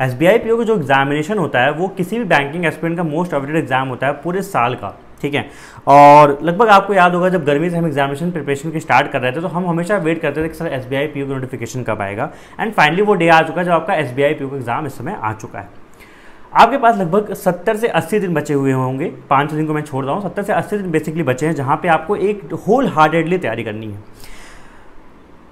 S B I P O का जो examination होता है, वो किसी भी बैंकिंग एस्पिरेंट का मोस्ट अवेटेड एग्ज़ाम होता है पूरे साल का, ठीक है? और लगभग आपको याद होगा, जब गर्मी से हम एग्जामिनेशन प्रिपरेशन की स्टार्ट कर रहे थे तो हम हमेशा वेट करते थे कि sir S B I P का नोटिफिकेशन कब आएगा? एंड फाइनली वो डे आ चुका है जब आपका एस बी आई पी का एग्ज़ाम इस समय आ चुका है। आपके पास लगभग 70 से 80 दिन बचे हुए होंगे। पाँच दिन को मैं छोड़ रहा हूँ। 70 से 80 दिन बेसिकली बचे हैं, जहाँ पे आपको एक होल हार्टेडली तैयारी करनी है।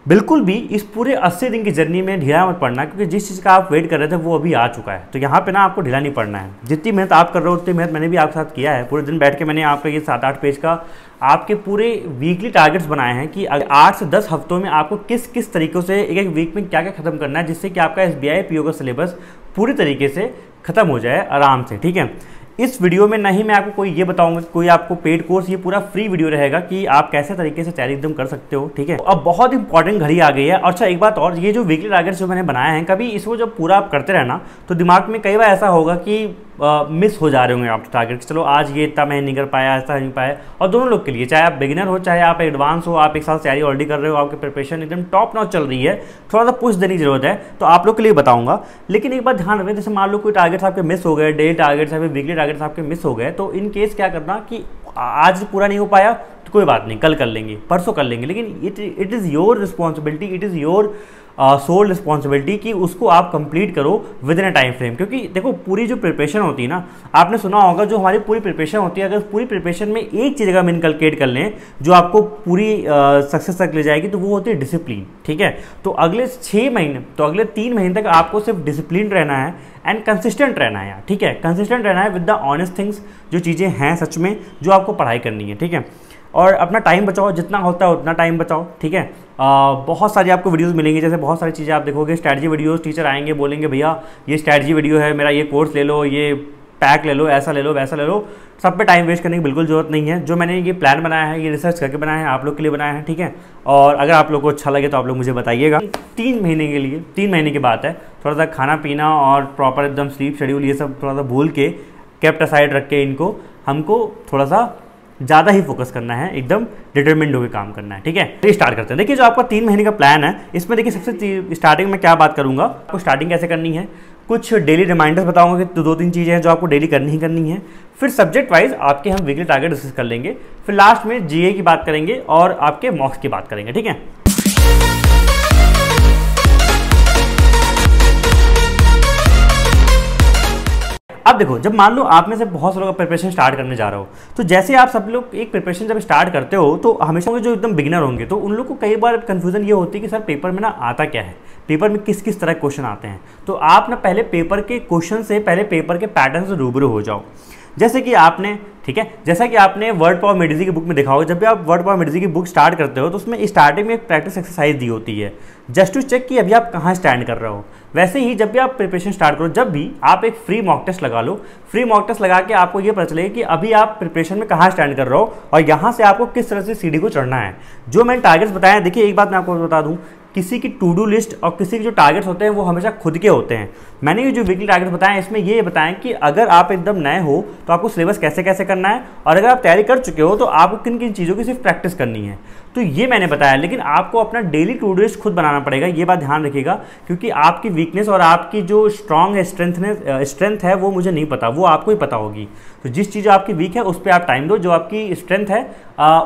बिल्कुल भी इस पूरे 80 दिन की जर्नी में ढीला मत पड़ना, क्योंकि जिस चीज़ का आप वेट कर रहे थे वो अभी आ चुका है। तो यहाँ पे ना आपको ढीला नहीं पड़ना है। जितनी मेहनत आप कर रहे हो, उतनी मेहनत मैंने भी आपके साथ किया है। पूरे दिन बैठ के मैंने आपका ये सात आठ पेज का आपके पूरे वीकली टारगेट्स बनाए हैं कि आठ से दस हफ्तों में आपको किस किस तरीक़ों से एक एक वीक में क्या क्या खत्म करना है, जिससे कि आपका एस बी का सिलेबस पूरी तरीके से ख़त्म हो जाए आराम से, ठीक है? इस वीडियो में ना ही मैं आपको कोई ये बताऊँगा कोई आपको पेड कोर्स ये पूरा फ्री वीडियो रहेगा कि आप कैसे तरीके से तैयारी एकदम कर सकते हो, ठीक है? अब बहुत इंपॉर्टेंट घड़ी आ गई है। अच्छा एक बात और, ये जो वीकली टारगेट्स जो मैंने बनाए हैं, कभी इसको जब पूरा आप करते रहना तो दिमाग में कई बार ऐसा होगा कि मिस हो जा रहे होंगे आप टारगेट चलो, आज ये इतना मैं नहीं कर पाया, ऐसा नहीं पाया। और दोनों लोग के लिए, चाहे आप बिगिनर हो, चाहे आप एडवांस हो, आप एक साथ तैयारी ऑलरेडी कर रहे हो, आपकी प्रिपरेशन एकदम टॉप नॉच चल रही है। थोड़ा सा पुश देने की ज़रूरत है तो आप लोग के लिए बताऊँगा। लेकिन एक बार ध्यान रखें, जैसे मान लो कोई टारगेट्स आपके मिस हो गए डेली टारगेट्स फिर वीकली टारगेट्स आपके मिस हो गए तो इन केस क्या करना कि आज पूरा नहीं हो पाया तो कोई बात नहीं, कल कर लेंगे, परसों कर लेंगे, लेकिन it it is your responsibility it is your sole responsibility कि उसको आप कंप्लीट करो within a time frame क्योंकि देखो, पूरी जो प्रिपरेशन होती है ना, आपने सुना होगा जो हमारी पूरी प्रिपरेशन होती है, अगर पूरी प्रिपरेशन में एक चीज़ अगर हम इनकलकेट कर लें, जो आपको पूरी सक्सेस तक ले जाएगी तो वो होती है डिसिप्लिन ठीक है? तो अगले छः महीने तो अगले तीन महीने तक आपको सिर्फ़ डिसिप्लिन रहना है एंड कंसिस्टेंट रहना है यार, ठीक है? कंसिस्टेंट रहना है विद द ऑनेस्ट थिंग्स जो चीज़ें हैं सच में, जो आपको पढ़ाई करनी है, ठीक है? और अपना टाइम बचाओ जितना होता है उतना टाइम बचाओ ठीक है? आ, बहुत सारी आपको वीडियोस मिलेंगी जैसे बहुत सारी चीज़ें आप देखोगे स्ट्रैटी वीडियोस टीचर आएँगे बोलेंगे भैया ये स्ट्रैटी वीडियो है मेरा ये कोर्स ले लो ये पैक ले लो ऐसा ले लो वैसा ले लो। सब पे टाइम वेस्ट करने की बिल्कुल ज़रूरत नहीं है। जो मैंने ये प्लान बनाया है ये रिसर्च करके बनाया है आप लोग के लिए बनाया है ठीक है? और अगर आप लोग को अच्छा लगे तो आप लोग मुझे बताइएगा। तीन महीने के लिए तीन महीने की बात है थोड़ा सा खाना पीना और प्रॉपर एकदम स्लीप शेड्यूल ये सब थोड़ा सा भूल के कैप्ट रख के इनको हमको थोड़ा सा ज़्यादा ही फोकस करना है, एकदम डिटर्मिंड होकर काम करना है, ठीक है? स्टार्ट करते हैं। देखिए, जो आपका तीन महीने का प्लान है, इसमें देखिए सबसे स्टार्टिंग में क्या बात करूँगा? आपको स्टार्टिंग कैसे करनी है? कुछ डेली रिमाइंडर्स बताऊँगा कि दो तीन चीज़ें हैं जो आपको डेली करनी ही करनी है। फिर सब्जेक्ट वाइज आपके हम वीकली टारगेट डिस्कस कर लेंगे। फिर लास्ट में जीए की बात करेंगे और आपके मॉक्स की बात करेंगे, ठीक है? अब देखो, जब मान लो आप में से बहुत से लोग प्रिपरेशन स्टार्ट करने जा रहे हो तो जैसे आप सब लोग एक प्रिपरेशन जब स्टार्ट करते हो तो हमेशा जो एकदम बिगिनर होंगे तो उन लोग को कई बार कन्फ्यूज़न ये होती है कि, सर पेपर में ना आता क्या है? पेपर में किस किस तरह क्वेश्चन आते हैं? तो आप ना पहले पेपर के क्वेश्चन से पहले पेपर के पैटर्न से रूबरू हो जाओ। जैसे कि आपने, ठीक है, जैसा कि आपने वर्ड पावर मेडिजी की बुक में देखा होगा, जब भी आप वर्ड पावर मेडिजी की बुक स्टार्ट करते हो तो उसमें स्टार्टिंग में एक प्रैक्टिस एक्सरसाइज दी होती है। जस्ट टू चेक कि अभी आप कहाँ स्टैंड कर रहे हो। वैसे ही जब भी आप प्रिपरेशन स्टार्ट करो, जब भी आप एक फ्री मॉक टेस्ट लगा लो फ्री मॉक टेस्ट लगा के आपको ये पता चलेगा कि अभी आप प्रिपरेशन में कहाँ स्टैंड कर रहे हो और यहाँ से आपको किस तरह से सीढ़ी को चढ़ना है। जो मैंने टारगेट्स बताया देखिए एक बात मैं आपको बता दूँ किसी की टू डू लिस्ट और किसी के जो टारगेट्स होते हैं, वो हमेशा खुद के होते हैं। मैंने ये जो वीकली टारगेट्स बताए इसमें ये बताएँ कि अगर आप एकदम नए हो तो आपको सिलेबस कैसे कैसे करना है, और अगर आप तैयारी कर चुके हो तो आपको किन किन चीज़ों की सिर्फ़ प्रैक्टिस करनी है। तो ये मैंने बताया, लेकिन आपको अपना डेली टू डू लिस्ट खुद बनाना पड़ेगा, ये बात ध्यान रखिएगा, क्योंकि आपकी वीकनेस और आपकी जो स्ट्रॉन्ग स्ट्रेंथ स्ट्रेंथ है, वो मुझे नहीं पता, वो आपको ही पता होगी। तो जिस चीज़ आपकी वीक है, उस पर आप टाइम दो, जो आपकी स्ट्रेंथ है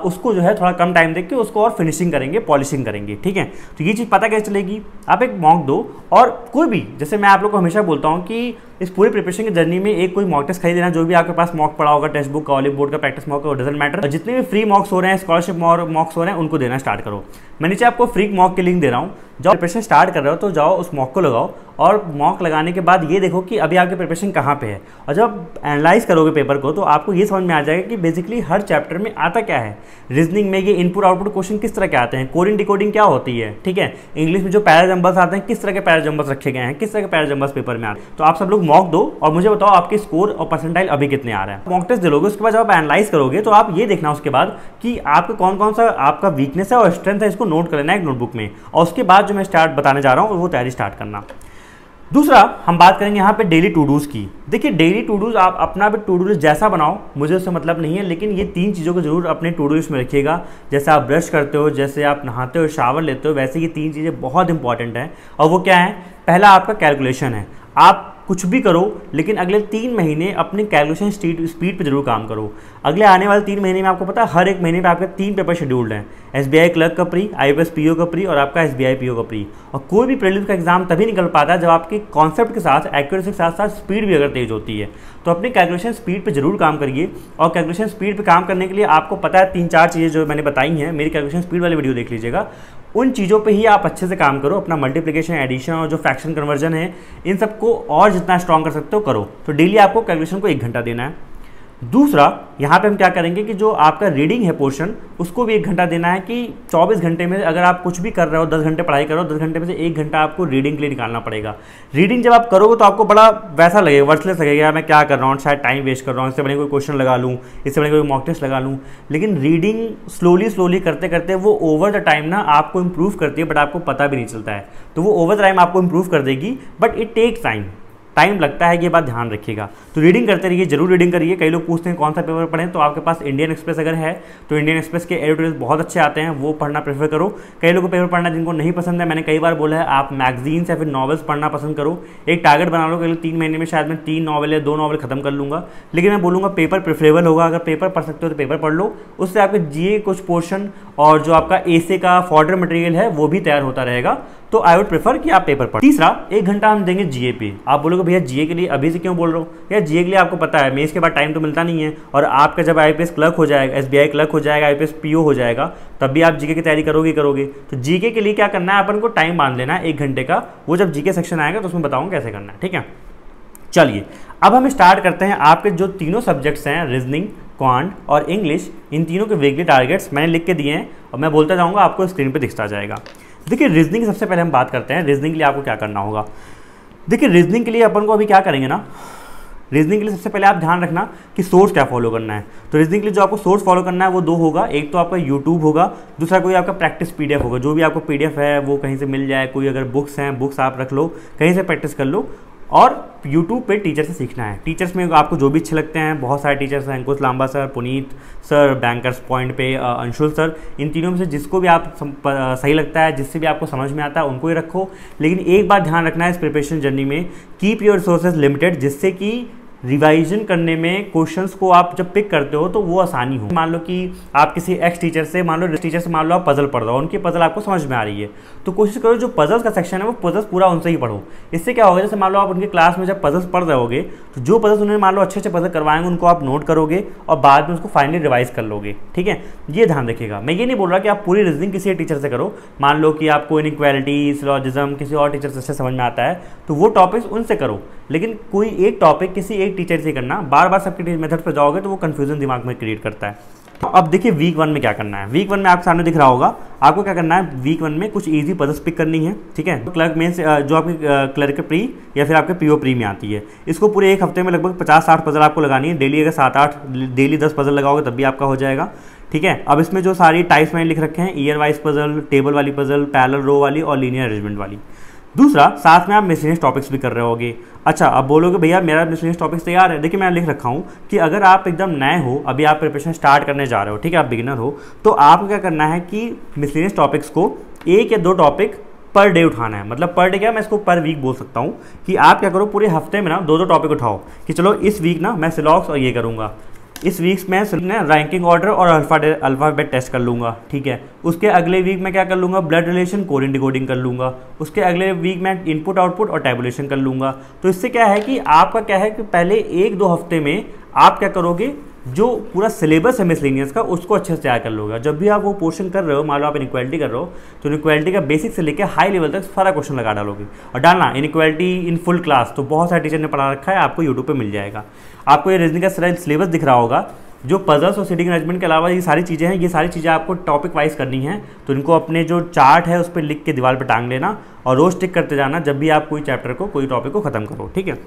उसको जो है थोड़ा कम टाइम देख के उसको और फिनिशिंग करेंगे पॉलिशिंग करेंगे, ठीक है? तो ये चीज़ पता कैसे चलेगी? आप एक मॉक दो और कोई भी, जैसे मैं आप लोग को हमेशा बोलता हूँ कि इस पूरी प्रिपरेशन की जर्नी में एक कोई मॉक टेस्ट खरीद लेना, जो भी आपके पास मॉक पड़ा होगा टेक्स्ट बुक का ऑलिव बोर्ड का प्रैक्टिस मॉक का डजेंट मैटर जितने भी फ्री मॉक्स हो रहे हैं स्कॉलरशिप मॉक्स हो रहे हैं, उनको देना स्टार्ट करो। मैं नीचे आपको फ्री मॉक की लिंक दे रहा हूँ। जब प्रिपरेशन स्टार्ट कर रहे हो तो जाओ, उस मॉक को लगाओ। और मॉक लगाने के बाद ये देखो कि अभी आपकी प्रिपरेशन कहाँ पे है। और जब एनालाइज करोगे पेपर को तो आपको ये समझ में आ जाएगा कि बेसिकली हर चैप्टर में आता क्या है। रीजनिंग में ये इनपुट आउटपुट क्वेश्चन किस तरह के आते हैं कोडिंग डिकोडिंग क्या होती है, ठीक है? इंग्लिश में जो पैराजम्बल्स आते हैं, किस तरह के पैराजम्बल्स रखे गए हैं, किस तरह के पैराजम्बल्स पेपर में आते हैं। तो आप सब लोग मॉक दो और मुझे बताओ आपके स्कोर और परसेंटाइल अभी कितने आ रहे हैं। मॉक टेस्ट दिलोगे, उसके बाद जब आप एनालाइज करोगे तो आप ये देखना उसके बाद कि आपका कौन कौन सा आपका वीकनेस है और स्ट्रेंथ है, इसको नोट कर लेना एक नोटबुक में। और उसके बाद जो मैं स्टार्ट बताने जा रहा हूँ, वो तैयारी स्टार्ट करना। दूसरा, हम बात करेंगे यहाँ पे डेली टू डूज की। देखिए डेली टू डूज आप अपना भी टू डू जैसा बनाओ, मुझे उससे मतलब नहीं है, लेकिन ये तीन चीज़ों को ज़रूर अपने टू डूज में रखिएगा। जैसे आप ब्रश करते हो, जैसे आप नहाते हो शावर लेते हो, वैसे ये तीन चीज़ें बहुत इंपॉर्टेंट हैं। और वो क्या है? पहला आपका कैलकुलेशन है। आप कुछ भी करो, लेकिन अगले तीन महीने अपने कैलकुलेशन स्पीड पर ज़रूर काम करो। अगले आने वाले तीन महीने में आपको पता है, हर एक महीने में आपके तीन पेपर शेड्यूल्ड हैं। एस बी आई क्लर्क का pre I S P O का प्री और आपका S B I P O का प्री और कोई भी प्रीलिम्स का एग्ज़ाम तभी निकल पाता है जब आपके कॉन्सेप्ट के साथ एक्यूरेसी के साथ साथ स्पीड भी अगर तेज होती है। तो अपनी कैलकुलेशन स्पीड पर ज़रूर काम करिए और कैलकुलेशन स्पीड पर काम करने के लिए आपको पता है तीन चार चीज़ें जो मैंने बताई हैं। मेरी कैलकुलेशन स्पीड वाली वीडियो देख लीजिएगा। उन चीज़ों पे ही आप अच्छे से काम करो, अपना मल्टीप्लिकेशन एडिशन और जो फ्रैक्शन कन्वर्जन है, इन सबको और जितना स्ट्रॉन्ग कर सकते हो, करो। तो डेली आपको कैलकुलेशन को एक घंटा देना है। दूसरा, यहाँ पे हम क्या करेंगे कि जो आपका रीडिंग है पोर्शन उसको भी एक घंटा देना है कि 24 घंटे में अगर आप कुछ भी कर रहे हो 10 घंटे पढ़ाई कर रहे हो 10 घंटे में से एक घंटा आपको रीडिंग के लिए निकालना पड़ेगा। रीडिंग जब आप करोगे तो आपको बड़ा वैसा लगेगा वर्सलेस लगेगा मैं क्या कर रहा हूँ, शायद टाइम वेस्ट कर रहा हूँ, इससे बने कोई क्वेश्चन लगा लूँ, इससे बने कोई मॉक टेस्ट लगा लूँ। लेकिन रीडिंग स्लोली स्लोली करते करते वो ओवर द टाइम ना आपको इम्प्रूव करती है बट आपको पता भी नहीं चलता है। तो वो ओवर द टाइम आपको इम्प्रूव कर देगी but it takes time time लगता है ये बात ध्यान रखिएगा। तो रीडिंग करते रहिए, ज़रूर रीडिंग करिए। कई लोग पूछते हैं, कौन सा पेपर पढ़ें? तो आपके पास इंडियन एक्सप्रेस अगर है तो इंडियन एक्सप्रेस के एडिटोरियल बहुत अच्छे आते हैं, वो पढ़ना प्रेफर करो। कई लोगों को पेपर पढ़ना जिनको नहीं पसंद है, मैंने कई बार बोला है, आप मैगजीन्स या फिर नॉवल्स पढ़ना पसंद करो। एक टारगेट बना लो कि तीन महीने में शायद मैं तीन नॉवल या दो नॉवल खत्म कर लूँगा। लेकिन मैं बोलूँगा, पेपर प्रेफरेबल होगा। अगर पेपर पढ़ सकते हो तो पेपर पढ़ लो। उससे आपके जी कुछ पोर्शन और जो आपका ए का फॉर्डर मटेरियल है, वो भी तैयार होता रहेगा। तो आई वुड प्रेफर कि आप पेपर पढ़। तीसरा, एक घंटा हम देंगे जीए पे आप बोलोगे, भैया जीए के लिए अभी से क्यों बोल रहा हूँ? यार जीए के लिए आपको पता है मेज के बाद टाइम तो मिलता नहीं है। और आपका जब आई क्लर्क हो जाएगा एसबीआई क्लर्क हो जाएगा आई पी हो जाएगा, तब भी आप जीके की तैयारी करोगे करोगे। तो जीके के लिए क्या करना है, अपन को टाइम बाँध लेना है, एक घंटे का। वो जब जीके सेक्शन आएगा तो उसमें बताऊँ कैसे करना है, ठीक है? चलिए, अब हम स्टार्ट करते हैं आपके जो तीनों सब्जेक्ट्स हैं रीजनिंग क्वांट और इंग्लिश इन तीनों के वीकली टारगेट्स मैंने लिख के दिए हैं, और मैं बोलता जाऊँगा, आपको स्क्रीन पर दिखता जाएगा। देखिए रीजनिंग सबसे पहले हम बात करते हैं। रीजनिंग के लिए आपको क्या करना होगा? देखिए रीजनिंग के लिए अपन को अभी क्या करेंगे ना? रीजनिंग के लिए सबसे पहले आप ध्यान रखना कि सोर्स क्या फॉलो करना है। तो रीजनिंग के लिए जो आपको सोर्स फॉलो करना है, वो दो होगा। एक तो आपका यूट्यूब होगा, दूसरा कोई आपका प्रैक्टिस पीडीएफ होगा। जो भी आपको पीडीएफ है, वो कहीं से मिल जाए, कोई अगर बुक्स हैं बुक्स आप रख लो, कहीं से प्रैक्टिस कर लो। और यूट्यूब पे टीचर से सीखना है। टीचर्स में आपको जो भी अच्छे लगते हैं, बहुत सारे टीचर्स हैं, Ankush Lamba sir, Puneet sir bankers point पे अंशुल सर, इन तीनों में से जिसको भी आप सही लगता है, जिससे भी आपको समझ में आता है, उनको ही रखो। लेकिन एक बात ध्यान रखना है इस प्रिपरेशन जर्नी में कीप योर रिसोर्सेज लिमिटेड जिससे कि रिवाइजन करने में क्वेश्चंस को आप जब पिक करते हो तो वो आसानी हो मान लो कि आप किसी एक्स टीचर से, मान लो टीचर से मान लो आप पजल पढ़ रहे हो, उनकी पजल आपको समझ में आ रही है। तो कोशिश करो, जो पजल्स का सेक्शन है, वो पजल्स पूरा उनसे ही पढ़ो। इससे क्या होगा, जैसे मान लो आप उनके क्लास में जब पजल्स पढ़ रहे होगे तो जो पजल्स उन्हें मान लो अच्छे अच्छे पजल करवाएँगे उनको आप नोट करोगे और बाद में उसको फाइनली रिवाइज कर लोगे। ठीक है? ये ध्यान रखिएगा। मैं ये नहीं बोल रहा कि आप पूरी रीजनिंग किसी टीचर से करो। मान लो कि आपको इनक्वालिटी सिलॉजिज्म किसी और टीचर से समझ में आता है तो वो टॉपिक्स उनसे करो। लेकिन कोई एक टॉपिक किसी एक टीचर से करना बार बार सबके मेथड पर जाओगे तो वो कन्फ्यूज़न दिमाग में क्रिएट करता है। अब देखिए वीक वन में क्या करना है। वीक वन में आपके सामने दिख रहा होगा, आपको क्या करना है वीक वन में कुछ इजी पजल्स पिक करनी है, ठीक है? तो क्लर्क मेन जो आपकी क्लर्क प्री या फिर आपके पीओ प्री में आती है। इसको पूरे एक हफ़्ते में लगभग पचास साठ पजल आपको लगानी है। डेली अगर सात आठ डेली दस पजल लगाओगे तब भी आपका हो जाएगा, ठीक है? अब इसमें जो सारी टाइप्स मैंने लिख रखे हैं ईयर वाइज पजल टेबल वाली पजल पैरल रो वाली और लीनियर अरेंजमेंट वाली। दूसरा, साथ में आप मिसलिनियस टॉपिक्स भी कर रहे होगे। अच्छा अब बोलोगे, भैया, मेरा मिसलिनियस टॉपिक्स तैयार है। देखिए मैं लिख रखा हूँ कि अगर आप एकदम नए हो, अभी आप प्रिपरेशन स्टार्ट करने जा रहे हो, ठीक है, आप बिगिनर हो तो आपको क्या करना है कि मिसलिनियस टॉपिक्स को एक या दो टॉपिक पर डे उठाना है। मतलब पर डे क्या, मैं इसको पर वीक बोल सकता हूँ कि आप क्या करो, पूरे हफ़्ते में ना दो दो टॉपिक उठाओ कि चलो, इस वीक ना मैं सिलॉक्स और ये करूँगा। इस वीक्स में मैं रैंकिंग ऑर्डर और अल्फ़ा अल्फ़ाबेट टेस्ट कर लूँगा, ठीक है? उसके अगले वीक में क्या कर लूँगा? ब्लड रिलेशन कोरिन डिकोडिंग कर लूँगा। उसके अगले वीक में इनपुट आउटपुट और टेबुलेशन कर लूँगा। तो इससे क्या है कि आपका क्या है कि पहले एक दो हफ़्ते में आप क्या करोगे? जो पूरा सिलेबस है मिसलिनियस का, उसको अच्छे से तैयार कर लोगे। जब भी आप वो पोर्शन कर रहे हो, मान लो आप इनक्वालिटी कर रहे हो तो इनक्वालिटी का बेसिक से लेकर हाई लेवल तक सारा क्वेश्चन लगा डालोगे। और डालना इनक्वालिटी इन फुल क्लास तो बहुत सारे टीचर ने पढ़ा रखा है, आपको यूट्यूब पर मिल जाएगा। आपको ये रीजनिंग का सिलेबस दिख रहा होगा, जो पजल्स और सिटिंग अरेंजमेंट के अलावा ये सारी चीज़ें हैं, ये सारी चीज़ें आपको टॉपिक वाइज करनी है तो इनको अपने जो चार्ट है, उस पर लिख के दीवार पर टांग लेना, और रोज टिक करते जाना, जब भी आप कोई चैप्टर को, कोई टॉपिक को ख़त्म करो, ठीक है?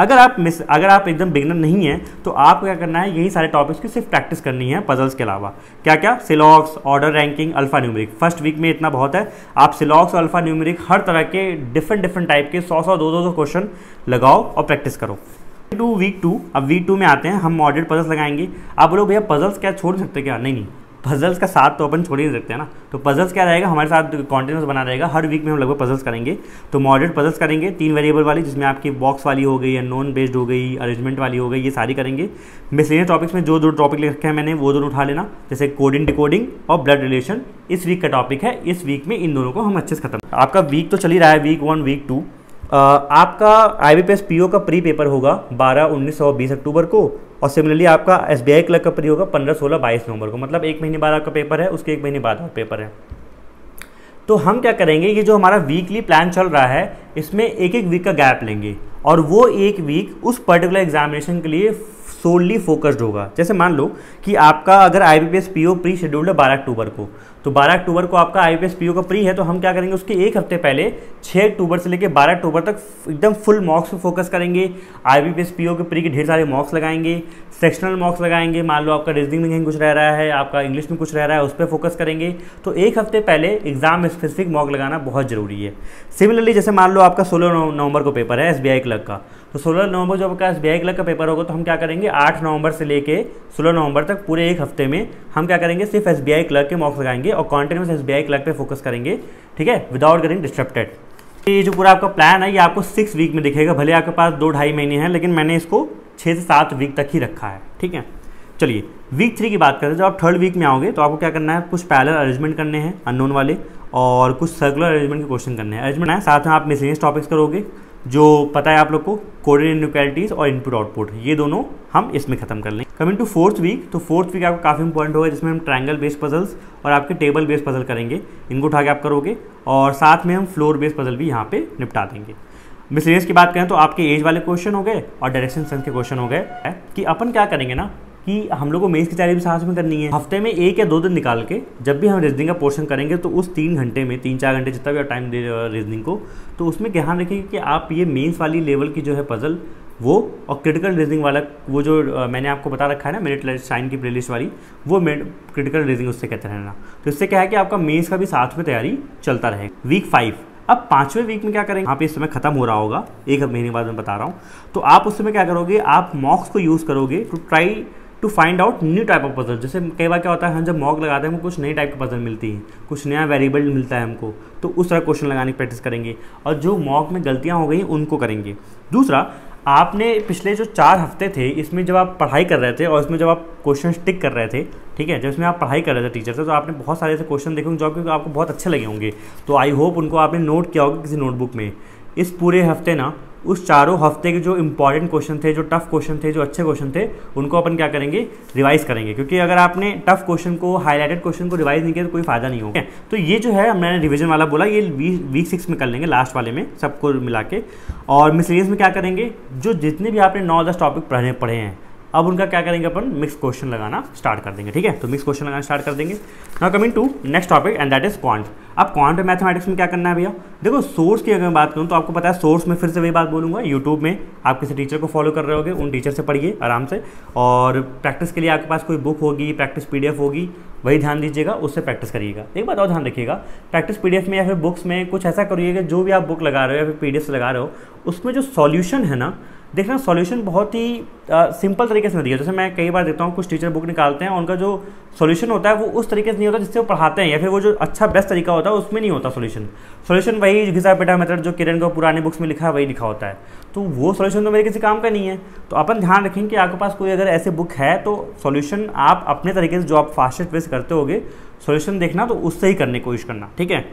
अगर आप मिस, अगर आप एकदम बिगनर नहीं हैं तो आपको क्या करना है, यही सारे टॉपिक्स की सिर्फ़ प्रैक्टिस करनी है पजल्स के अलावा। क्या क्या सिलॉक्स order ranking alphanumeric first week में इतना बहुत है। आप सिलॉक्स और अल्फ़ा न्यूमरिक हर तरह के डिफरेंट डिफरेंट टाइप के सौ सौ, दो सौ क्वेश्चन लगाओ और प्रैक्टिस करो। टू वीक टू अब वीक टू में आते हैं, हम मॉडरेट पजल्स लगाएँगे। आप बोलो, भैया पजल्स क्या, छोड़ सकते क्या? नहीं नहीं। पजल्स का साथ तो अपन छोड़ ही नहीं सकते, हैं ना? तो पजल्स क्या रहेगा? हमारे साथ कॉन्टिन्यूस बना रहेगा। हर वीक में हम लगभग पजल्स करेंगे। तो मॉडरेट पजल्स करेंगे, तीन वेरिएबल वाली, जिसमें आपकी बॉक्स वाली हो गई या नॉन बेस्ड हो गई अरेंजमेंट वाली हो गई, ये सारी करेंगे। मिसलिनियस टॉपिक्स में जो दो टॉपिक लिखे हैं मैंने, वो दोनों उठा लेना। जैसे कोडिंग डिकोडिंग और ब्लड रिलेशन इस वीक का टॉपिक है। इस वीक में इन दोनों को हम अच्छे से खत्म आपका वीक तो चल ही रहा है वीक वन वीक टू आपका आई बी पी का प्री पेपर होगा, बारह, उन्नीस और बीस अक्टूबर को। और सिमिलरली आपका एस बी आई क्लर्क का प्री होगा पंद्रह, सोलह, बाईस नवंबर को। मतलब एक महीने बाद आपका पेपर है, उसके एक महीने बाद आपका पेपर है। तो हम क्या करेंगे, ये जो हमारा वीकली प्लान चल रहा है, इसमें एक एक वीक का गैप लेंगे। और वो एक वीक उस पर्टिकुलर एग्जामिनेशन के लिए सोलली फोकस्ड होगा। जैसे मान लो कि आपका अगर आई बी प्री शेड्यूल्ड है बारह अक्टूबर को तो 12 अक्टूबर को आपका आई पी का प्री है तो हम क्या करेंगे, उसके एक हफ़्ते पहले 6 अक्टूबर से लेकर 12 अक्टूबर तक एकदम फुल मॉक्स पे फोकस करेंगे। आई बी पी के प्री के ढेर सारे मॉक्स लगाएँगे सेक्शनल मॉक्स लगाएँगे। मान लो आपका रीजनिंग में कहीं कुछ रह रहा है, आपका इंग्लिश में कुछ रह रहा है, उस पर फोकस करेंगे। तो एक हफ़्ते पहले एग्ज़ाम स्पेसिफिक मॉक लगाना बहुत ज़रूरी है। सिमिलरली जैसे मान लो आपका सोलह नवंबर को पेपर है एस बी क्लर्क का तो सोलह नवंबर जो आपका एस बी का पेपर होगा तो हम क्या करेंगे? आठ नवंबर से लेके सोलह नवंबर तक पूरे एक हफ़्ते में हम क्या करेंगे? सिर्फ़ एस बी क्लर्क के मॉक्स लगाएँगे और कॉन्टिन्यूस एस बी क्लर्क पे फोकस करेंगे, ठीक है? विदाउट गेटिंग डिस्ट्रप्टेड ये जो पूरा आपका प्लान है, ये आपको सिक्स वीक में दिखेगा, भले आपके पास दो ढाई महीने हैं, लेकिन मैंने इसको छः से सात वीक तक ही रखा है, ठीक है? चलिए वीक थ्री की बात करें जब आप थर्ड वीक में आओगे तो आपको क्या करना है? कुछ पैरल अरेंजमेंट करने हैं अननोन वाले, और कुछ सर्कुलर अरेंजमेंट के क्वेश्चन करने हैं। अरेंजमेंट है, साथ में आप मिसलिनियस टॉपिक्स करोगे जो पता है आप लोग को कोडिन इनक्वालिटीज़ और इनपुट आउटपुट ये दोनों हम इसमें खत्म कर लें। कमिंग टू फोर्थ वीक तो फोर्थ वीक आपका काफ़ी इंपॉर्टेंट होगा, जिसमें हम ट्रायंगल बेस्ड पजल्स और आपके टेबल बेस्ड पजल करेंगे। इनको उठा के आप करोगे और साथ में हम फ्लोर बेस्ड पजल भी यहाँ पे निपटा देंगे। मिसलेनियस की बात करें तो आपके एज वाले क्वेश्चन हो गए और डायरेक्शन सेंस के क्वेश्चन हो गए। कि अपन क्या करेंगे ना कि हम लोग को मेंस की तैयारी भी साथ में करनी है। हफ़्ते में एक या दो दिन निकाल के जब भी हम रीजनिंग का पोर्शन करेंगे तो उस तीन घंटे में, तीन चार घंटे जितना भी आप टाइम दे रीजनिंग को तो उसमें ध्यान रखेंगे कि आप ये मेंस वाली लेवल की जो है पजल वो और क्रिटिकल रीजनिंग वाला, वो जो मैंने आपको बता रखा है ना मेरिट साइन की प्लेलिस्ट वाली, वो क्रिटिकल रीजनिंग उससे कहते रहना। तो इससे क्या है कि आपका मेंस का भी साथ में तैयारी चलता रहेगा वीक फाइव अब पाँचवें वीक में क्या करेंगे? यहाँ पे इस समय खत्म हो रहा होगा, एक महीने बाद मैं बता रहा हूँ। तो आप उस समय क्या करोगे? आप मॉक्स को यूज़ करोगे to try to find out new type of puzzle जैसे कई बार क्या होता है, हम जब मॉक लगाते हैं, हमको कुछ नई टाइप की पजल मिलती है। कुछ नया वेरिएबल मिलता है हमको तो उस तरह क्वेश्चन लगाने की प्रैक्टिस करेंगे। और जो मॉक में गलतियाँ हो गई, उनको करेंगे। दूसरा, आपने पिछले जो चार हफ़्ते थे, इसमें जब आप पढ़ाई कर रहे थे और इसमें जब आप क्वेश्चन टिक कर रहे थे, ठीक है, जब इसमें आप पढ़ाई कर रहे थे टीचर से तो आपने बहुत सारे ऐसे क्वेश्चन देखे होंगे जो आपको बहुत अच्छे लगे होंगे। तो आई होप उनको आपने नोट किया होगा किसी नोटबुक में। इस पूरे हफ़्ते ना उस चारों हफ़्ते के जो इंपॉर्टेंट क्वेश्चन थे, जो टफ क्वेश्चन थे, जो अच्छे क्वेश्चन थे, उनको अपन क्या करेंगे? रिवाइज करेंगे। क्योंकि अगर आपने टफ क्वेश्चन को हाईलाइटेड क्वेश्चन को रिवाइज नहीं किया तो कोई फ़ायदा नहीं होगा। तो ये जो है मैंने रिविजन वाला बोला, ये वीक सिक्स में कर लेंगे लास्ट वाले में, सबको मिला के। और मिसलियस में क्या करेंगे? जो जितने भी आपने नौ दस टॉपिक पढ़े पढ़े हैं अब उनका क्या करेंगे अपन? मिक्स क्वेश्चन लगाना स्टार्ट कर देंगे, ठीक है? तो मिक्स क्वेश्चन लगाना स्टार्ट कर देंगे। Now coming to next topic and that is quant अब क्वांट मैथमेटिक्स में क्या करना है भैया? देखो सोर्स की अगर मैं बात करूँ तो आपको पता है सोर्स में फिर से वही बात बोलूँगा। यूट्यूब में आप किसी टीचर को फॉलो कर रहे होगे, उन टीचर से पढ़िए आराम से। और प्रैक्टिस के लिए आपके पास कोई बुक होगी प्रैक्टिस पीडीएफ होगी, वही ध्यान दीजिएगा, उससे प्रैक्टिस करिएगा। एक बात और ध्यान रखिएगा प्रैक्टिस पीडीएफ में या फिर बुक्स में कुछ ऐसा करिएगा जो भी आप बुक लगा रहे हो या फिर पी लगा रहे हो, उसमें जो सॉल्यूशन है ना देखना सॉल्यूशन बहुत ही सिंपल तरीके से दिया जैसे मैं कई बार देखता हूँ, कुछ टीचर बुक निकालते हैं, उनका जो सॉल्यूशन होता है, वो उस तरीके से नहीं होता जिससे वो पढ़ाते हैं, या फिर वो जो अच्छा बेस्ट तरीका होता है, उसमें नहीं होता सॉल्यूशन सॉल्यूशन वही घिसा पेटा मेथड जो किरण को पुराने बुक्स में लिखा है, वही लिखा होता है। तो वो सॉल्यूशन तो मेरे किसी काम का नहीं है। तो अपन ध्यान रखें कि आपके पास कोई अगर ऐसे बुक है तो सॉल्यूशन आप अपने तरीके से, जो आप फास्टेस्ट वे करते होगे सॉल्यूशन देखना तो उससे ही करने की कोशिश करना, ठीक है?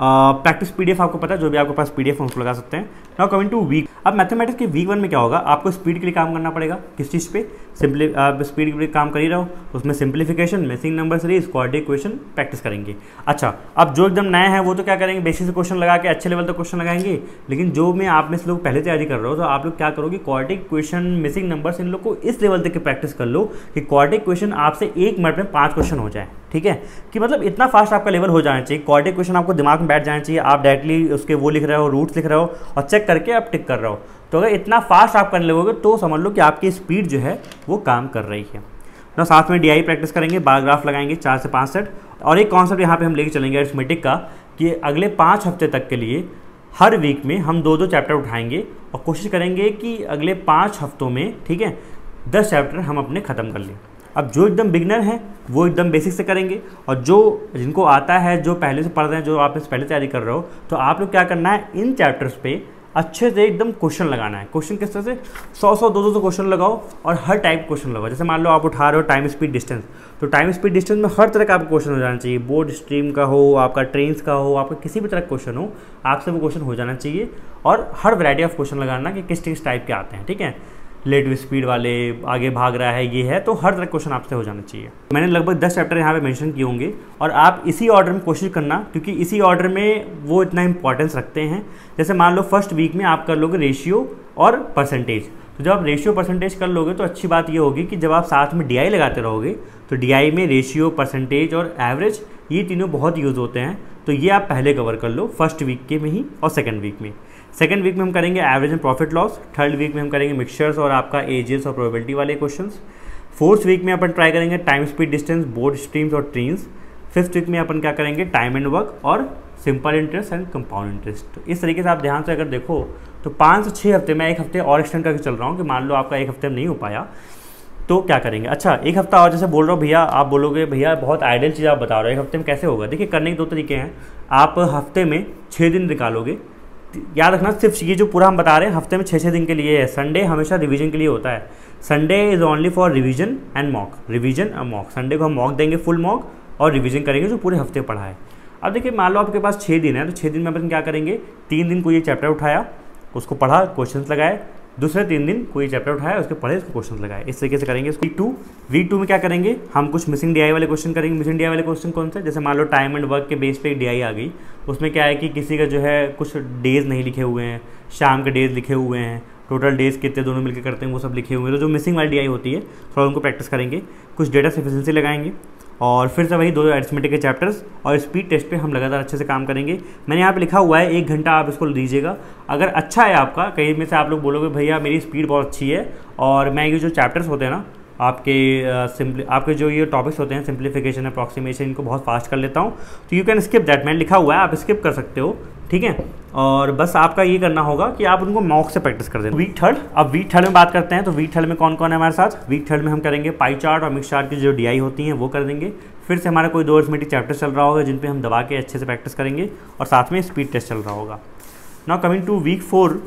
प्रैक्टिस पीडीएफ आपको पता है, जो भी आपके पास पीडीएफ है उसको लगा सकते हैं। नाउ कमिंग टू वीक अब मैथमेटिक्स के वीक वन में क्या होगा? आपको स्पीड के लिए काम करना पड़ेगा। किस चीज़ पे? सिंपली आप स्पीड के लिए काम कर ही रहो उसमें simplification missing number series quadratic question practice करेंगे। अच्छा अब जो एकदम नए हैं, वो तो क्या करेंगे? बेसिक से क्वेश्चन लगा के अच्छे लेवल तक क्वेश्चन लगाएँगे। लेकिन जो मैं आप में से लोग पहले तैयारी कर रहे हो तो आप लोग क्या करोगे? क्वाड्रिक क्वेश्चन मिसिंग नंबर इन लोग को इस लेवल तक की प्रैक्टिस कर लो कि क्वाड्रिक क्वेश्चन आपसे एक मिनट में पाँच क्वेश्चन हो जाए। ठीक है? कि मतलब इतना फास्ट आपका लेवल हो जाना चाहिए। क्वाड्रिक क्वेश्चन आपको दिमाग में बैठ जाना चाहिए। आप डायरेक्टली उसके वो लिख रहे हो रूट्स लिख रहे हो और चेक करके आप टिक कर रहे हो। तो अगर इतना फास्ट आप करने लगोगे तो समझ लो कि आपकी स्पीड जो है, वो काम कर रही है। ना साथ में डीआई प्रैक्टिस करेंगे बार ग्राफ लगाएँगे, चार से पाँच सेट और एक कॉन्सेप्ट यहाँ पर हम लेके चलेंगे अरिथमेटिक का, कि अगले पाँच हफ़्ते तक के लिए हर वीक में हम दो दो चैप्टर उठाएँगे और कोशिश करेंगे कि अगले पाँच हफ्तों में, ठीक है, दस चैप्टर हम अपने ख़त्म कर लें। अब जो एकदम बिगनर हैं, वो एकदम बेसिक से करेंगे। और जो जिनको आता है, जो पहले से पढ़ रहे हैं, जो आप इस पहले तैयारी कर रहे हो तो आप लोग क्या करना है, इन चैप्टर्स पे अच्छे से एकदम क्वेश्चन लगाना है। क्वेश्चन किस तरह से? सौ सौ, दो सौ क्वेश्चन लगाओ और हर टाइप क्वेश्चन लगाओ। जैसे मान लो आप उठा रहे हो टाइम स्पीड डिस्टेंस तो टाइम स्पीड डिस्टेंस में हर तरह का आपको क्वेश्चन हो जाना चाहिए। बोर्ड स्ट्रीम का हो, आपका ट्रेन का हो, आपका किसी भी तरह का क्वेश्चन हो, आपसे वो क्वेश्चन हो जाना चाहिए। और हर वैरायटी ऑफ़ क्वेश्चन लगाना कि किस किस टाइप के आते हैं, ठीक है? लेट स्पीड वाले आगे भाग रहा है, ये है तो हर तरह क्वेश्चन आपसे हो जाना चाहिए। मैंने लगभग दस चैप्टर यहाँ पे मेंशन किए होंगे और आप इसी ऑर्डर में कोशिश करना, क्योंकि इसी ऑर्डर में वो इतना इंपॉर्टेंस रखते हैं। जैसे मान लो फ़र्स्ट वीक में आप कर लोगे रेशियो और परसेंटेज तो जब आप रेशियो परसेंटेज कर लोगे तो अच्छी बात ये होगी कि जब आप साथ में डीआई लगाते रहोगे तो डीआई में रेशियो परसेंटेज और एवरेज ये तीनों बहुत यूज़ होते हैं। तो ये आप पहले कवर कर लो फ़र्स्ट वीक के में ही और सेकेंड वीक में। सेकेंड वीक में हम करेंगे average and profit loss third week में हम करेंगे मिक्सचर्स और आपका एजेस और प्रोबेबिलिटी वाले क्वेश्चन फोर्थ वीक में अपन ट्राई करेंगे time speed distance boat streams और ट्रीम्स फिफ्थ वीक में अपन क्या करेंगे? टाइम एंड वर्क और simple interest and compound interest इस तरीके से आप ध्यान से अगर देखो तो पाँच से छः हफ़्ते मैं एक हफ़्ते और एक्सटेंड करके चल रहा हूँ कि मान लो आपका एक हफ़्ते में नहीं हो पाया तो क्या करेंगे? अच्छा एक हफ़्ता और जैसे बोल रहा हूँ, भैया, आप बोलोगे, भैया, बहुत आइडियल चीज़ आप बता रहे हो, एक हफ़्ते में कैसे होगा? देखिए, करने के दो तरीके हैं। आप हफ़्ते में छः दिन निकालोगे याद रखना, सिर्फ़ ये जो पूरा हम बता रहे हैं, हफ़्ते में छः छः दिन के लिए है। संडे हमेशा रिवीजन के लिए होता है। Sunday is only for revision and mock revision and mock Sunday को हम मॉक देंगे फुल मॉक और रिवीजन करेंगे जो पूरे हफ़्ते पढ़ा है। अब देखिए, मान लो आपके पास छः दिन है तो छः दिन में अपन क्या करेंगे? तीन दिन को ये चैप्टर उठाया, उसको पढ़ा क्वेश्चन लगाए दूसरे तीन दिन कोई चैप्टर उठाया, उसके पढ़े, उसके क्वेश्चन लगाए। इस तरीके से करेंगे वीक टू वीक टू में क्या करेंगे? हम कुछ मिसिंग डीआई वाले क्वेश्चन करेंगे। मिसिंग डीआई वाले क्वेश्चन कौन से? जैसे मान लो टाइम एंड वर्क के बेस पे एक डीआई आ गई। उसमें क्या है कि किसी का जो है कुछ डेज़ नहीं लिखे हुए हैं। शाम के डेज़ लिखे हुए हैं। टोटल डेज़ कितने दोनों मिलकर करते हैं, वो सब लिखे हुए हैं। तो जो मिसिंग वाली DI होती है, थोड़ा उनको प्रैक्टिस करेंगे। कुछ डेटा सफिशेंसी लगाएँगे। और फिर से वही दो एरिथमेटिक के चैप्टर्स और स्पीड टेस्ट पे हम लगातार अच्छे से काम करेंगे। मैंने यहाँ पे लिखा हुआ है, एक घंटा आप इसको लीजिएगा अगर अच्छा है आपका, कहीं में से आप लोग बोलोगे, भैया, मेरी स्पीड बहुत अच्छी है और मैं ये जो चैप्टर्स होते हैं ना आपके सिंपली uh, आपके जो ये टॉपिक्स होते हैं सिंप्लीफिकेशन अप्रॉक्सीमेशन इनको बहुत फास्ट कर लेता हूँ। तो यू कैन स्किप दैट मैंने लिखा हुआ है आप स्किप कर सकते हो ठीक है? और बस आपका ये करना होगा कि आप उनको मॉक से प्रैक्टिस कर दें वीक थर्ड अब वीक थर्ड में बात करते हैं तो वीक थर्ड में कौन कौन है हमारे साथ? वीक थर्ड में हम करेंगे पाई चार्ट और मिक्स चार्ट की जो डीआई होती हैं वो कर देंगे। फिर से हमारा कोई दो अर्थमेटिक चैप्टर चल रहा होगा जिन पे हम दबा के अच्छे से प्रैक्टिस करेंगे और साथ में स्पीड टेस्ट चल रहा होगा। Now coming to week four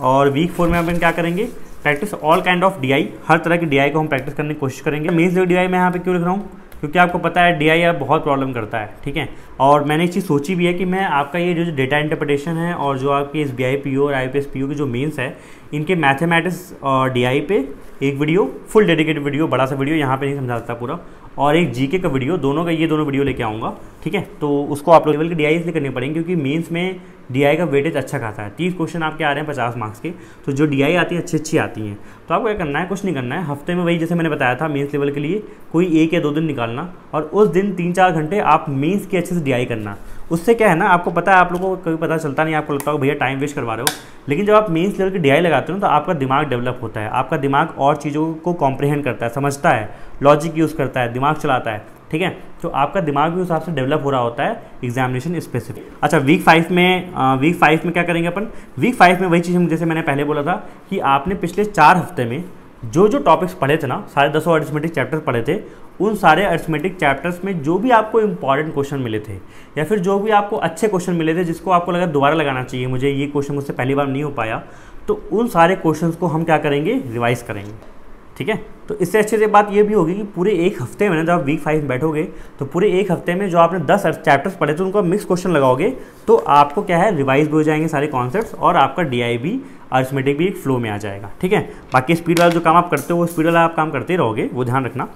और वीक फोर में अपन क्या करेंगे? Practice all kind of DI हर तरह की डीआई को हम प्रैक्टिस करने की कोशिश करेंगे। मेन्स डी आई मैं यहाँ पे क्यों लिख रहा हूँ? क्योंकि आपको पता है डी आई बहुत प्रॉब्लम करता है, ठीक है? और मैंने एक चीज़ सोची भी है कि मैं आपका ये जो डेटा इंटरप्रिटेशन है और जो आपकी S B I P O और I P S P O की जो मेंस है, इनके मैथमेटिक्स और डी आई पे एक वीडियो फुल डेडिकेटेड वीडियो बड़ा सा वीडियो यहाँ पे नहीं समझा सकता पूरा। और एक जीके का वीडियो दोनों का, ये दोनों वीडियो लेके आऊँगा, ठीक है? तो उसको आप लोग लेवल की डी आई इसलिए करनी पड़ेंगे, क्योंकि मेंस में डीआई का वेटेज अच्छा खासा है। तीस क्वेश्चन आपके आ रहे हैं पचास मार्क्स के। तो जो डीआई आती है, अच्छी अच्छी आती हैं। तो आपको क्या करना है? कुछ नहीं करना है। हफ़्ते में वही जैसे मैंने बताया था मेंस लेवल के लिए कोई एक या दो दिन निकालना और उस दिन तीन चार घंटे आप मेंस की अच्छे से DI करना। उससे क्या है ना, आपको पता है, आप लोगों को कभी पता चलता नहीं, आपको लगता है भैया टाइम वेस्ट करवा रहे हो। लेकिन जब आप मेंस लेवल की DI लगाते हो तो आपका दिमाग डेवलप होता है। आपका दिमाग और चीज़ों को कॉम्प्रिहेंड करता है, समझता है लॉजिक यूज़ करता है, दिमाग चलाता है। ठीक है? तो आपका दिमाग भी उस हिसाब से डेवलप हो रहा होता है एग्जामिनेशन स्पेसिफिक अच्छा वीक फाइव में आ, वीक फाइव में क्या करेंगे अपन? वीक फाइव में वही चीज़ जैसे मैंने पहले बोला था कि आपने पिछले चार हफ़्ते में जो जो टॉपिक्स पढ़े थे ना सारे दसों अर्थमेटिक चैप्टर्स पढ़े थे उन सारे अर्थमेटिक चैप्टर्स में जो भी आपको इंपॉर्टेंट क्वेश्चन मिले थे या फिर जो भी आपको अच्छे क्वेश्चन मिले थे जिसको आपको लगा दोबारा लगाना चाहिए मुझे ये क्वेश्चन मुझसे पहली बार नहीं हो पाया तो उन सारे क्वेश्चंस को हम क्या करेंगे? रिवाइज करेंगे। ठीक है? तो इससे अच्छे से बात ये भी होगी कि पूरे एक हफ़्ते में ना जब आप वीक फाइव बैठोगे तो पूरे एक हफ़्ते में जो आपने दस चैप्टर्स पढ़े थे, उनको मिक्स क्वेश्चन लगाओगे तो आपको क्या है रिवाइज भी हो जाएँगे सारे कॉन्सेप्ट्स और आपका डी आई भी अर्थमेटिक भी एक फ्लो में आ जाएगा, ठीक है? बाकी स्पीड वाला जो काम आप करते हो, वो स्पीड वाला आप काम करते रहोगे, वो ध्यान रखना,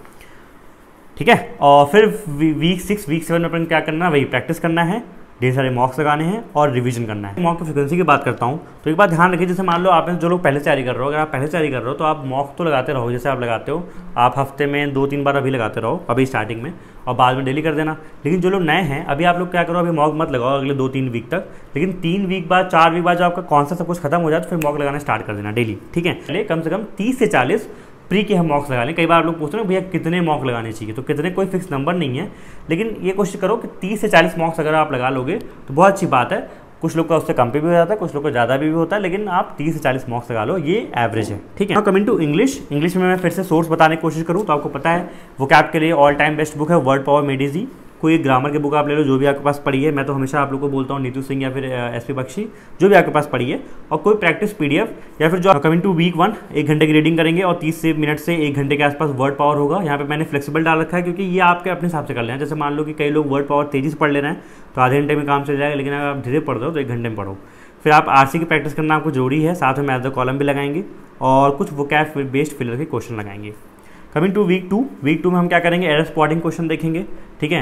ठीक है? और फिर वीक सिक्स वीक सेवन में अपन क्या करना वही प्रैक्टिस करना है। ढेर सारे मॉक्स लगाने हैं और रिवीजन करना है। मॉक की फ्रिक्वेंसी की बात करता हूँ तो एक बात ध्यान रखिए, जैसे मान लो आपने जो लोग पहले तैयारी कर रहे हो, अगर आप पहले तैयारी कर रहे हो तो आप मॉक तो लगाते रहो, जैसे आप लगाते हो, आप हफ़्ते में दो तीन बार अभी लगाते रहो, अभी स्टार्टिंग में, और बाद में डेली कर देना। लेकिन जो लोग नए हैं, अभी आप लोग क्या करो, अभी मॉक मत लगाओ अगले दो तीन वीक तक, लेकिन तीन वीक बाद, चार वीक बाद जो आपका कौन सा सब कुछ खत्म हो जाए तो फिर मॉक लगाना स्टार्ट कर देना डेली ठीक है? कम से कम तीस से चालीस प्री के हम मॉक्स लगा लें। कई बार लोग पूछते हैं भैया कितने मॉक लगाने चाहिए? तो कितने कोई फिक्स नंबर नहीं है लेकिन ये कोशिश करो कि 30 से 40 मॉक्स अगर आप लगा लोगे तो बहुत अच्छी बात है। कुछ लोग का उससे कम पे भी हो जाता है कुछ लोग का ज़्यादा भी, भी होता है लेकिन आप तीस से चालीस मॉक्स लगा लो ये एवरेज है। ठीक है? कमिंग टू इंग्लिश इंग्लिश में मैं फिर से सोर्स बताने की कोशिश करूँ तो आपको पता है वो कैप के लिए ऑल टाइम बेस्ट बुक है वर्ल्ड पावर मेडिजी कोई ग्रामर की बुक आप ले लो, जो भी आपके पास पढ़ी है, मैं तो हमेशा आप लोग को बोलता हूँ, नीतू सिंह या फिर एस पी बख्शी, जो भी आपके पास पढ़ी है, और कोई प्रैक्टिस पीडीएफ या फिर जो कमिंग टू वीक वन एक घंटे की रीडिंग करेंगे और तीस से मिनट से एक घंटे के आसपास वर्ड पावर होगा। यहाँ पर मैंने फ्लेक्सिबल डाल रखा है, क्योंकि ये आपके अपने हिसाब से कर लें जैसे मान लो कि कई लोग वर्ड पावर तेज़ी से पढ़ ले रहे हैं तो आधे घंटे में काम चल जाएगा, लेकिन अगर आप धीरे पढ़ दो तो एक घंटे में पढ़ो। फिर आप आर की प्रैक्टिस करना आपको ज़रूरी है, साथ में मैथ द कॉलम भी लगाएँगे, और कुछ वो कैफ बेस्ड फिलर के क्वेश्चन लगाएँगे। Coming to week two week two में हम क्या करेंगे? एरर स्पॉटिंग क्वेश्चन देखेंगे, ठीक है?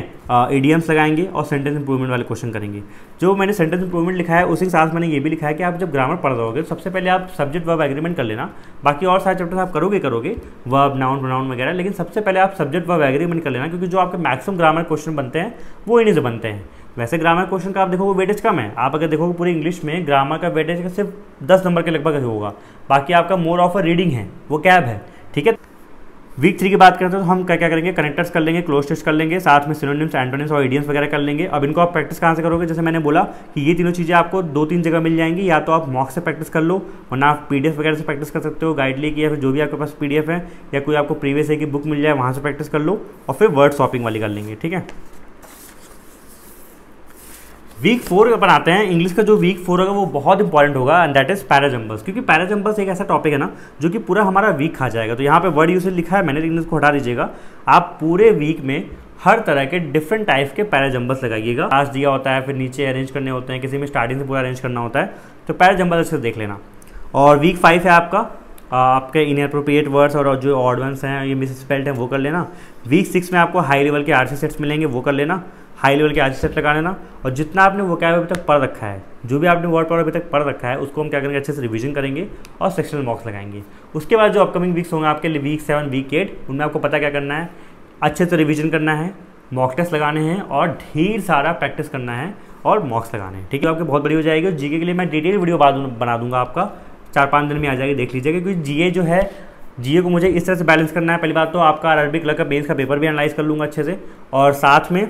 एडियम्स लगाएँगे और सेंटेंस इंप्रूवमेंट वाले क्वेश्चन करेंगे। जो मैंने सेंटेंस इंप्रूवमेंट लिखा है, उसी के साथ मैंने ये भी लिखा है कि आप जब ग्रामर पढ़ रहोगे तो सबसे पहले आप सब्जेक्ट वर्ब एग्रीमेंट कर लेना। बाकी और सारे चैप्टर आप करोगे करोगे वर्ब नाउन प्रोनाउन वगैरह, लेकिन सबसे पहले आप सब्जेक्ट वर्ब एग्रीमेंट कर लेना, क्योंकि जो आपके मैक्सिमम ग्रामर क्वेश्चन बनते हैं, वो इन्हीं से बनते हैं। वैसे ग्रामर क्वेश्चन का आप देखो वेटेज कम है। आप अगर देखोगे पूरी इंग्लिश में ग्रामर का वेटेज सिर्फ़ दस नंबर के लगभग होगा। बाकी आपका मोर ऑफ़ अ रीडिंग है, वो कैब है, ठीक है? वीक थ्री की बात करते हैं तो हम क्या क्या करेंगे? कनेक्टर्स कर लेंगे क्लोज टेस्ट कर लेंगे, साथ में सिनोनिम्स एंटोनिम्स और एडियंस वगैरह कर लेंगे। अब इनको आप प्रैक्टिस कहाँ से करोगे? जैसे मैंने बोला कि ये तीनों चीज़ें आपको दो तीन जगह मिल जाएँगी। या तो आप मॉक से प्रैक्टिस कर लो, वरना आप पीडीएफ वगैरह से प्रैक्टिस कर सकते हो गाइडली की या फिर जो भी आपके पास पीडीएफ है, या कोई आपको प्रीवियस है कि बुक मिल जाए, वहाँ से प्रैक्टिस कर लो और फिर वर्ड शॉपिंग वाली कर लेंगे, ठीक है? वीक फोर अपन आते हैं इंग्लिश का जो वीक फोर होगा वो बहुत इंपॉर्टेंट होगा एंड दैट इज़ पैराजम्बर्स क्योंकि पैराजम्बर्स एक ऐसा टॉपिक है ना, जो कि पूरा हमारा वीक खा जाएगा। तो यहाँ पे वर्ड यूसेज लिखा है, मैंने इंग्लिश को हटा दीजिएगा। आप पूरे वीक में हर तरह के डिफरेंट टाइप के पैराजम्बर्स लगाइएगा। आज दिया होता है, फिर नीचे अरेंज करने होते हैं, किसी में स्टार्टिंग से पूरा अरेंज करना होता है तो पैराजम्बर्स अच्छे से देख लेना। और वीक फाइव है आपका आपके इन अप्रोप्रिएट वर्ड्स और जो ऑड वंस हैं, ये मिस स्पेल्ड हैं, वो कर लेना। वीक सिक्स में आपको हाई लेवल के आरसी सेट्स मिलेंगे, वो कर लेना। हाई लेवल के आज सेट लगा लेना और जितना आपने वो क्या अभी तक पढ़ रखा है, जो भी आपने वर्ड पावर अभी तक पढ़ रखा है, उसको हम क्या करेंगे, अच्छे से रिवीजन करेंगे और सेक्शनल मॉक्स लगाएँगे। उसके बाद जो अपकमिंग वीक्स होंगे आपके लिए वीक सेवन वीक एट उनमें आपको पता क्या करना है? अच्छे से रिविजन करना है मॉक टेस्ट लगाने हैं और ढेर सारा प्रैक्टिस करना है और मॉक्स लगाने हैं। ठीक है, आपकी बहुत बड़ी हो जाएगी जीए के लिए मैं डिटेल वीडियो बना दूँगा आपका। चार पाँच दिन में आ जाएगी, देख लीजिएगा, क्योंकि जीए जो है जीए को मुझे इस तरह से बैलेंस करना है। पहली बात तो आपका अरबिक कलर का बेस का पेपर भी एनालाइज कर लूँगा अच्छे से और साथ में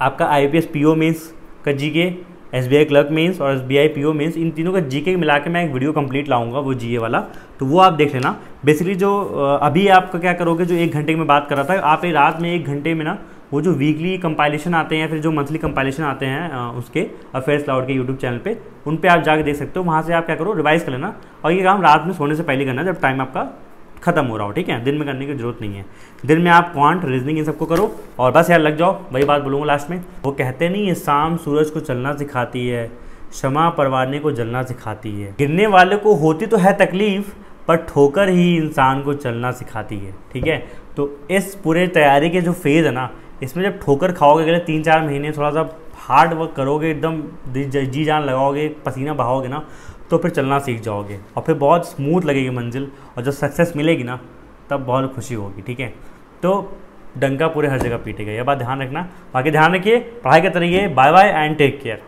आपका I P S P O mains का G K S B I clerk mains और S B I P O mains इन तीनों का जी के मिला के मैं एक वीडियो कंप्लीट लाऊँगा, वो जी ए वाला। तो वो आप देख लेना। बेसिकली जो अभी आपका क्या करोगे, जो एक घंटे में बात कर रहा था, आप रात में एक घंटे में ना, वो जो वीकली कंपाइलेशन आते हैं फिर जो मंथली कंपाइलेशन आते हैं उसके अफेयर्स क्लाउड के यूट्यूब चैनल पे, उन पे आप जाकर देख सकते हो। वहाँ से आप क्या करो रिवाइज कर लेना। और ये काम रात में सोने से पहले करना, जब टाइम आपका खत्म हो रहा हो, ठीक है? दिन में करने की ज़रूरत नहीं है। दिन में आप क्वांट रीजनिंग इन सबको करो और बस यार लग जाओ, वही बात बोलूँगा लास्ट में। वो कहते नहीं है, शाम सूरज को चलना सिखाती है, क्षमा परवाने को जलना सिखाती है। गिरने वाले को होती तो है तकलीफ़, पर ठोकर ही इंसान को चलना सिखाती है, ठीक है? तो इस पूरे तैयारी के जो फ़ेज़ है ना, इसमें जब ठोकर खाओगे अगले तीन चार महीने थोड़ा सा हार्ड वर्क करोगे, एकदम जी जान लगाओगे, पसीना बहाओगे ना तो फिर चलना सीख जाओगे। और फिर बहुत स्मूथ लगेगी मंजिल, और जब सक्सेस मिलेगी ना, तब बहुत खुशी होगी, ठीक है? तो डंका पूरे हर जगह पीटेगा यह बात ध्यान रखना। बाकी ध्यान रखिए, पढ़ाई करते रहिए bye bye and take care